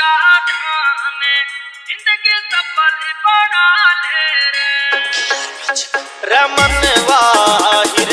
का खाने ज़िंदगी सफल बना ले रे। रमन वाहिर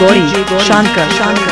गोरी शानकर। शानकर।